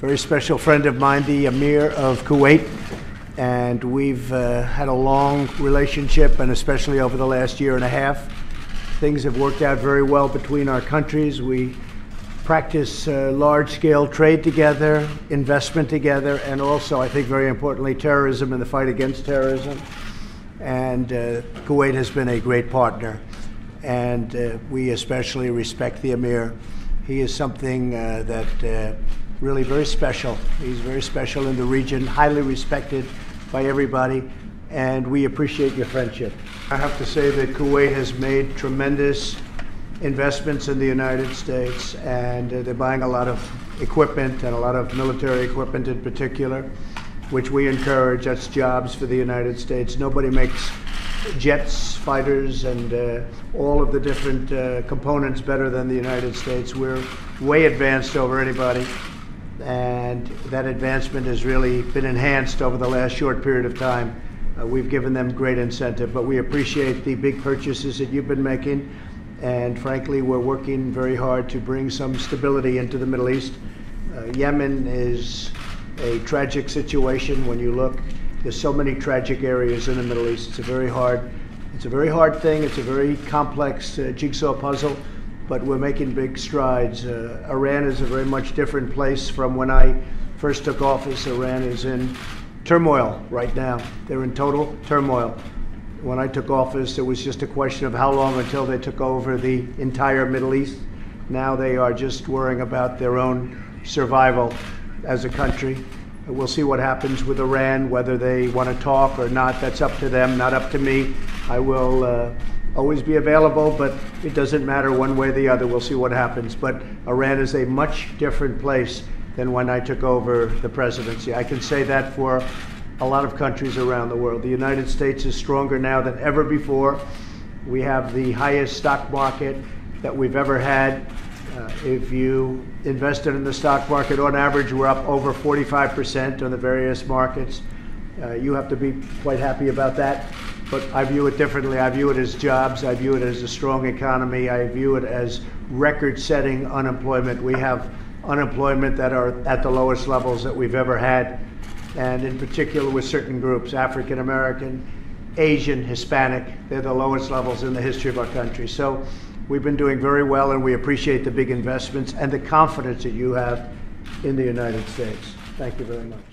very special friend of mine, the Emir of Kuwait, and we've uh, had a long relationship, and especially over the last year and a half, things have worked out very well between our countries. We practice uh, large-scale trade together, investment together, and also, I think, very importantly, terrorism and the fight against terrorism. And uh, Kuwait has been a great partner, and uh, we especially respect the Emir. He is something uh, that uh, really very special. He's very special in the region, highly respected by everybody, and we appreciate your friendship. I have to say that Kuwait has made tremendous investments in the United States, and uh, they're buying a lot of equipment and a lot of military equipment in particular, which we encourage. That's jobs for the United States. Nobody makes jets, fighters, and uh, all of the different uh, components better than the United States. We're way advanced over anybody, and that advancement has really been enhanced over the last short period of time. Uh, we've given them great incentive, but we appreciate the big purchases that you've been making. And frankly, we're working very hard to bring some stability into the Middle East. Uh, Yemen is a tragic situation when you look. There's so many tragic areas in the Middle East. It's a very hard, it's a very hard thing. It's a very complex uh, jigsaw puzzle, but we're making big strides. Uh, Iran is a very much different place from when I first took office. Iran is in turmoil right now. They're in total turmoil when I took office, it was just a question of how long until they took over the entire Middle East. Now they are just worrying about their own survival as a country. We'll see what happens with Iran, whether they want to talk or not. That's up to them, not up to me. I will uh, always be available, but it doesn't matter one way or the other. We'll see what happens. But Iran is a much different place than when I took over the presidency. I can say that for a lot of countries around the world. The United States is stronger now than ever before. We have the highest stock market that we've ever had. Uh, if you invested in the stock market, on average, we're up over 45% on the various markets. Uh, you have to be quite happy about that. But I view it differently. I view it as jobs. I view it as a strong economy. I view it as record setting unemployment. We have unemployment that are at the lowest levels that we've ever had and in particular with certain groups, African American, Asian, Hispanic. They're the lowest levels in the history of our country. So we've been doing very well, and we appreciate the big investments and the confidence that you have in the United States. Thank you very much.